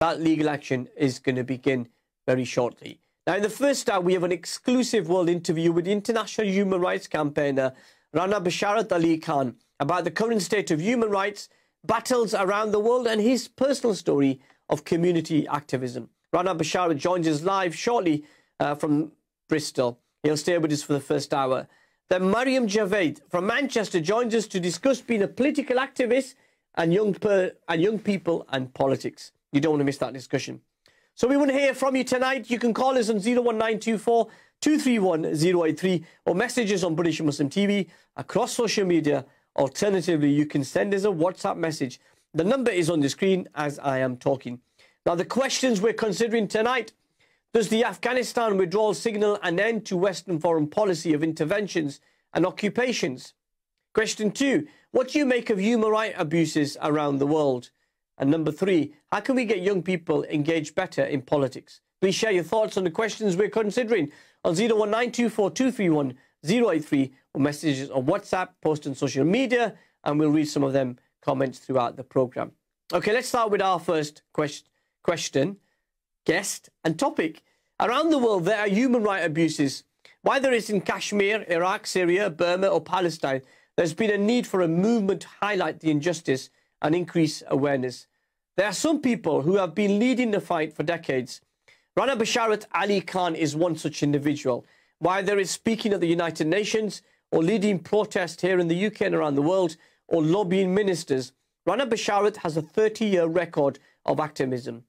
That legal action is going to begin very shortly. Now, in the first hour, we have an exclusive world interview with international human rights campaigner Rana Basharat Ali Khan about the current state of human rights, battles around the world, and his personal story of community activism. Rana Basharat joins us live shortly uh, from Bristol. He'll stay with us for the first hour. Then Mariam Javed from Manchester joins us to discuss being a political activist and young, and young people and politics. You don't want to miss that discussion. So we want to hear from you tonight. You can call us on 01924 231 083 or messages on British Muslim TV across social media. Alternatively, you can send us a WhatsApp message. The number is on the screen as I am talking. Now, the questions we're considering tonight does the Afghanistan withdrawal signal an end to Western foreign policy of interventions and occupations? Question two What do you make of human rights abuses around the world? And number three, how can we get young people engaged better in politics? Please share your thoughts on the questions we're considering on 01924231083 or messages on WhatsApp, post on social media, and we'll read some of them comments throughout the program. Okay, let's start with our first quest question, guest, and topic. Around the world, there are human rights abuses. Whether it's in Kashmir, Iraq, Syria, Burma, or Palestine, there's been a need for a movement to highlight the injustice and increase awareness. There are some people who have been leading the fight for decades. Rana Basharat Ali Khan is one such individual. Whether it's speaking at the United Nations or leading protests here in the UK and around the world or lobbying ministers, Rana Basharat has a 30-year record of activism,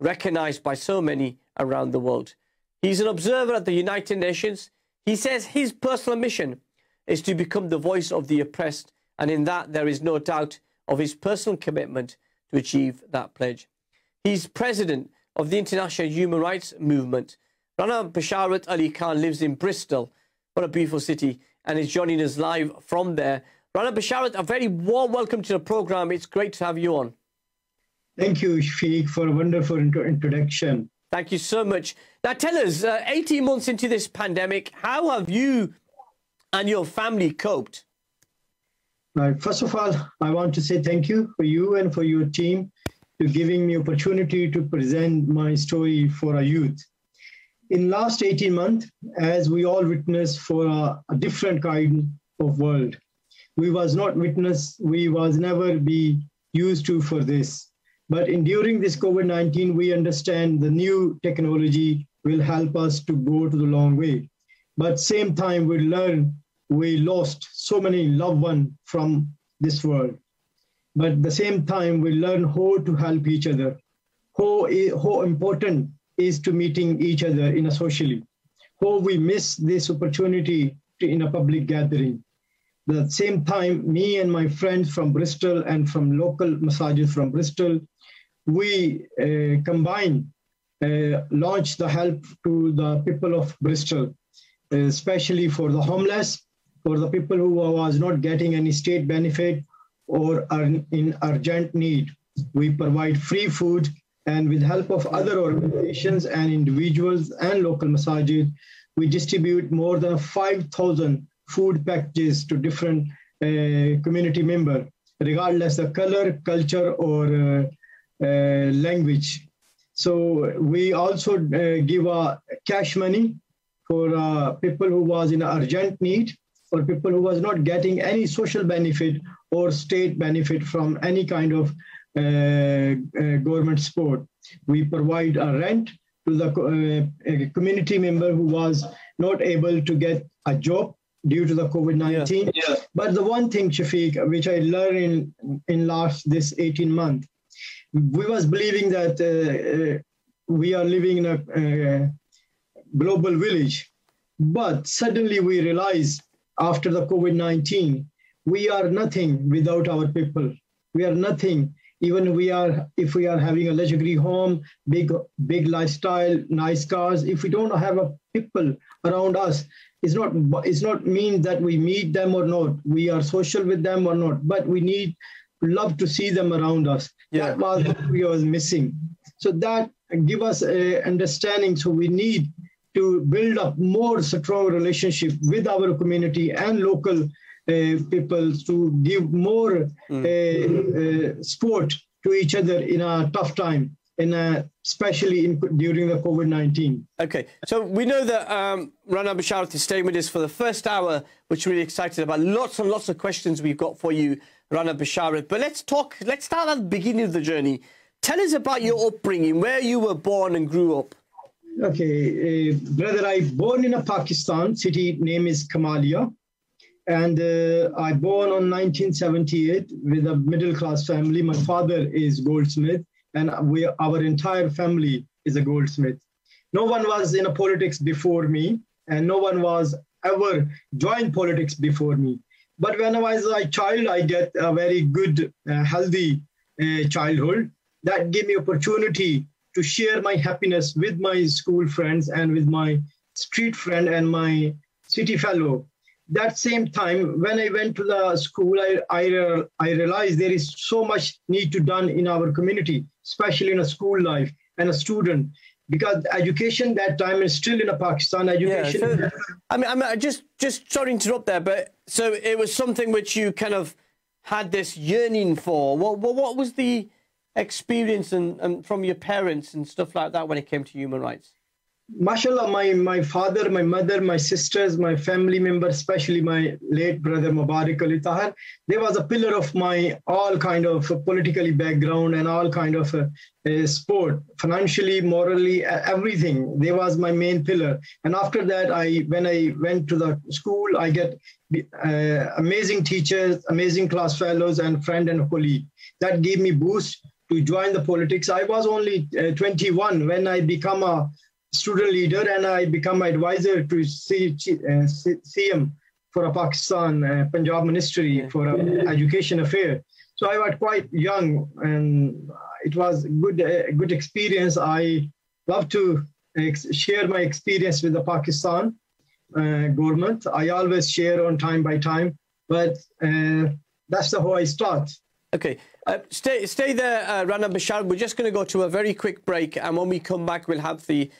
recognized by so many around the world. He's an observer at the United Nations. He says his personal mission is to become the voice of the oppressed, and in that there is no doubt of his personal commitment to achieve that pledge. He's president of the International Human Rights Movement. Rana Basharat Ali Khan lives in Bristol. What a beautiful city. And is joining us live from there. Rana Basharat, a very warm welcome to the program. It's great to have you on. Thank you, Shafiq, for a wonderful introduction. Thank you so much. Now, tell us, uh, 18 months into this pandemic, how have you and your family coped? Right. First of all, I want to say thank you for you and for your team to giving me opportunity to present my story for our youth. In last 18 months, as we all witness for a, a different kind of world, we was not witness, we was never be used to for this. But in during this COVID-19, we understand the new technology will help us to go to the long way. But same time, we learn we lost so many loved ones from this world. But at the same time, we learn how to help each other, how, how important is to meeting each other in a socially, how we miss this opportunity to, in a public gathering. the same time, me and my friends from Bristol and from local massages from Bristol, we uh, combine, uh, launch the help to the people of Bristol, especially for the homeless for the people who was not getting any state benefit or are in urgent need. We provide free food and with help of other organizations and individuals and local massages, we distribute more than 5,000 food packages to different uh, community members, regardless of color, culture, or uh, uh, language. So we also uh, give uh, cash money for uh, people who was in urgent need for people who was not getting any social benefit or state benefit from any kind of uh, uh, government support. We provide a rent to the uh, community member who was not able to get a job due to the COVID-19. Yeah. Yeah. But the one thing, Shafiq, which I learned in, in last this 18 months, we was believing that uh, uh, we are living in a uh, global village. But suddenly we realized after the COVID-19, we are nothing without our people. We are nothing. Even we are, if we are having a luxury home, big, big lifestyle, nice cars, if we don't have a people around us, it's not, it's not mean that we meet them or not. We are social with them or not, but we need love to see them around us. Yeah. That was what we was missing. So that give us a understanding. So we need to build up more strong relationship with our community and local uh, people to give more mm. uh, uh, support to each other in a tough time. in a, especially in, during the COVID-19. Okay, so we know that um, Rana Basharat is staying with us for the first hour, which we're really excited about. Lots and lots of questions we've got for you, Rana Basharat. But let's talk, let's start at the beginning of the journey. Tell us about your upbringing, where you were born and grew up. Okay, uh, brother, I born in a Pakistan city name is Kamalia. And uh, I born on 1978 with a middle class family. My father is goldsmith and we, our entire family is a goldsmith. No one was in a politics before me and no one was ever joined politics before me. But when I was a child, I get a very good, uh, healthy childhood that gave me opportunity to share my happiness with my school friends and with my street friend and my city fellow. That same time, when I went to the school, I, I, I realized there is so much need to done in our community, especially in a school life and a student because education that time is still in a Pakistan education. Yeah, so, I mean, I'm just just sorry to interrupt there, but so it was something which you kind of had this yearning for. What what, what was the experience and, and from your parents and stuff like that when it came to human rights? mashallah my my father my mother my sisters my family members especially my late brother mubarak ali tahir there was a pillar of my all kind of politically background and all kind of uh, uh, sport financially morally everything. There was my main pillar. And after that i when i went to the school i get uh, amazing teachers amazing class fellows and friend and colleague. That gave me boost to join the politics i was only uh, 21 when i become a student leader and I become advisor to C, uh, CM for a Pakistan uh, Punjab Ministry for uh, education affair. So I was quite young and it was good uh, good experience. I love to ex- share my experience with the Pakistan uh, government. I always share on time by time, but uh, that's the how I start. Okay, uh, stay stay there, uh, Rana Bashar. We're just going to go to a very quick break, and when we come back, we'll have the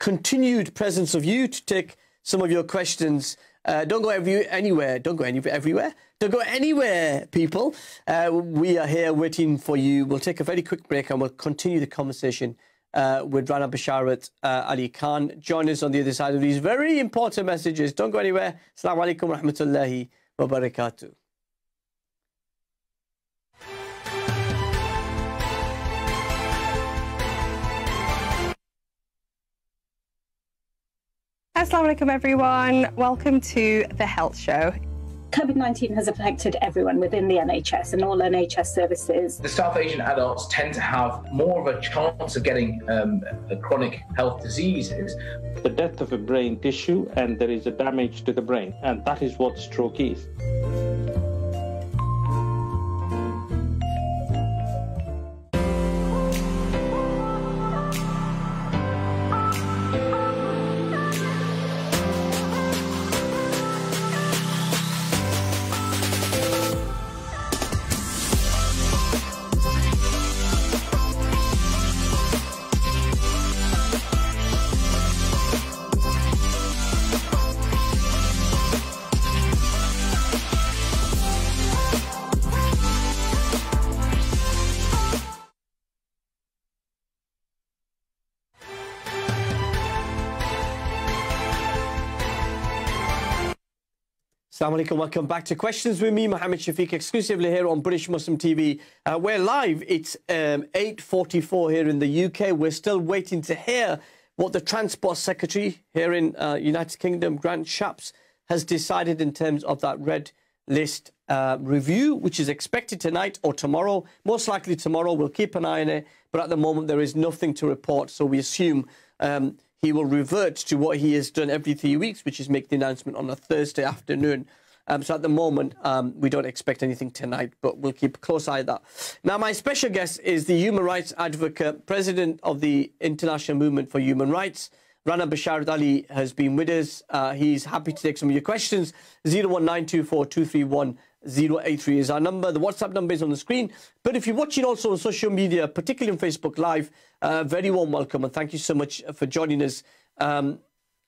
continued presence of you to take some of your questions. Uh, don't go every, anywhere. Don't go any, everywhere. Don't go anywhere, people. Uh, we are here waiting for you. We'll take a very quick break and we'll continue the conversation uh, with Rana Basharat uh, Ali Khan. Join us on the other side of these very important messages. Don't go anywhere. Assalamu alaikum wa rahmatullahi wa. Assalamu alaikum, everyone. Welcome to the Health Show. COVID 19 has affected everyone within the NHS and all NHS services. The South Asian adults tend to have more of a chance of getting um, chronic health diseases. The death of a brain tissue, and there is a damage to the brain, and that is what stroke is. Assalamu alaikum, welcome back to Questions with me, Mohammed Shafiq, exclusively here on British Muslim TV. Uh, we're live, it's um, 8.44 here in the UK. We're still waiting to hear what the Transport Secretary here in uh, United Kingdom, Grant Shapps, has decided in terms of that red list uh, review, which is expected tonight or tomorrow. Most likely tomorrow, we'll keep an eye on it. But at the moment, there is nothing to report, so we assume um, he will revert to what he has done every three weeks, which is make the announcement on a Thursday afternoon. Um, so at the moment, um, we don't expect anything tonight, but we'll keep a close eye on that. Now, my special guest is the human rights advocate, president of the International Movement for Human Rights. Rana Bashar Ali has been with us. Uh, he's happy to take some of your questions. 01924 083 is our number. The WhatsApp number is on the screen. But if you're watching also on social media, particularly on Facebook Live, uh, very warm welcome and thank you so much for joining us. Um,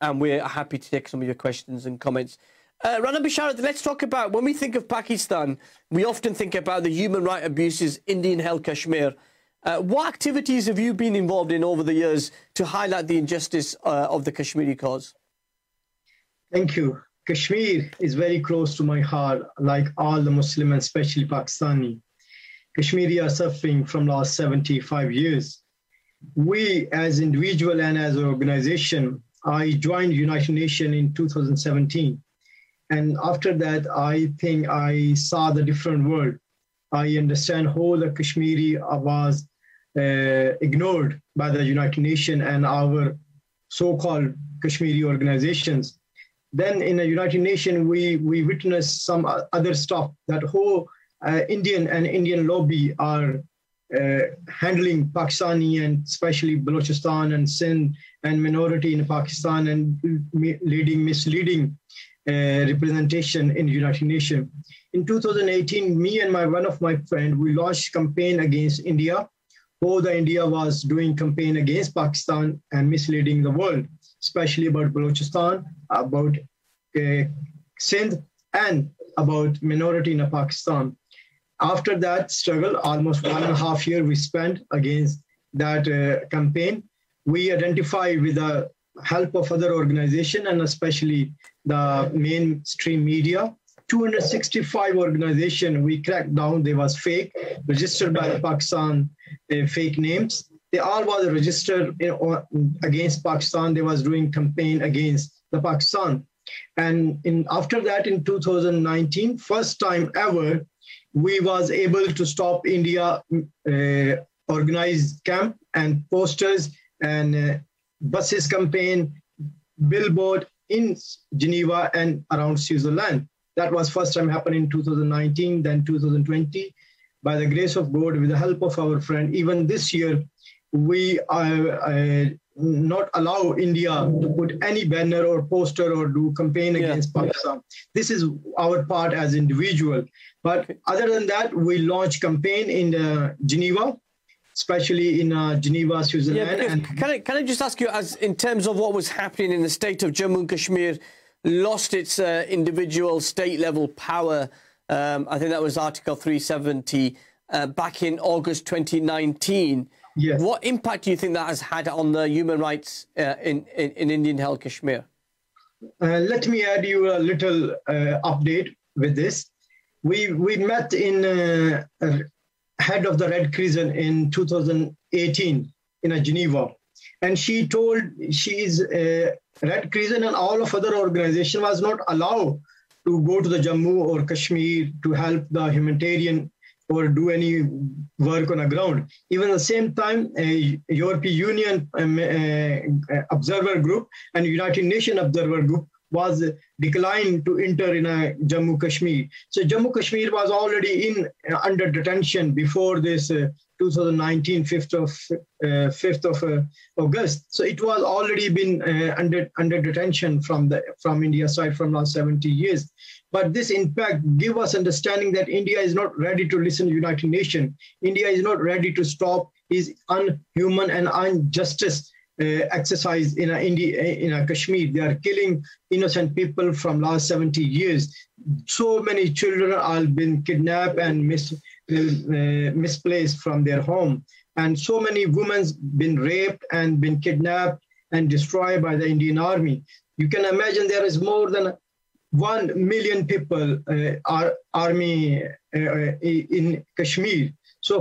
and we're happy to take some of your questions and comments. Uh, Rana Basharat, let's talk about when we think of Pakistan, we often think about the human rights abuses, Indian held Kashmir. Uh, what activities have you been involved in over the years to highlight the injustice uh, of the Kashmiri cause? Thank you. Kashmir is very close to my heart, like all the Muslim and especially Pakistani. Kashmiri are suffering from last 75 years. We, as individual and as an organization, I joined United Nations in 2017. And after that, I think I saw the different world. I understand how the Kashmiri was uh, ignored by the United Nations and our so-called Kashmiri organizations. Then in the United Nations, we, we witnessed some other stuff that whole uh, Indian and Indian lobby are uh, handling Pakistani and especially Balochistan and Sindh and minority in Pakistan and leading misleading uh, representation in the United Nations. In 2018, me and my one of my friend we launched campaign against India. How the India was doing campaign against Pakistan and misleading the world, especially about Balochistan, about uh, Sindh, and about minority in Pakistan. After that struggle, almost one and a half year we spent against that uh, campaign. We identified with the help of other organizations and especially the mainstream media. 265 organizations we cracked down. They was fake, registered by Pakistan, uh, fake names. They all was registered in, against Pakistan. They was doing campaign against the Pakistan. And in after that, in 2019, first time ever, we was able to stop India uh, organized camp and posters and uh, buses campaign, billboard in Geneva and around Switzerland. That was first time happened in 2019, then 2020. By the grace of God, with the help of our friend, even this year, we are uh, not allow India to put any banner or poster or do campaign yeah. against Pakistan. This is our part as individual. But other than that, we launch campaign in uh, Geneva, especially in uh, Geneva, Switzerland. Yeah, and can I can I just ask you, as in terms of what was happening in the state of Jammu and Kashmir, lost its uh, individual state level power. Um, I think that was Article 370 uh, back in August 2019. Yes. What impact do you think that has had on the human rights uh, in, in, in Indian held Kashmir? Uh, let me add you a little uh, update with this. We, we met in uh, head of the Red Crescent in 2018 in Geneva. And she told she is uh, Red Crescent and all of other organization was not allowed to go to the Jammu or Kashmir to help the humanitarian or do any work on the ground. Even at the same time, a European Union um, uh, observer group and United Nations observer group was declined to enter in a Jammu Kashmir. So Jammu Kashmir was already in uh, under detention before this uh, 2019 5th of uh, 5th of uh, August. So it was already been uh, under under detention from the from India side from last 70 years. But this impact give us understanding that India is not ready to listen to United Nations. India is not ready to stop his unhuman and injustice uh, exercise in India, in a Kashmir. They are killing innocent people from last 70 years. So many children are been kidnapped and mis, uh, uh, misplaced from their home. And so many women been raped and been kidnapped and destroyed by the Indian army. You can imagine there is more than 1 million people uh, are army uh, in Kashmir. So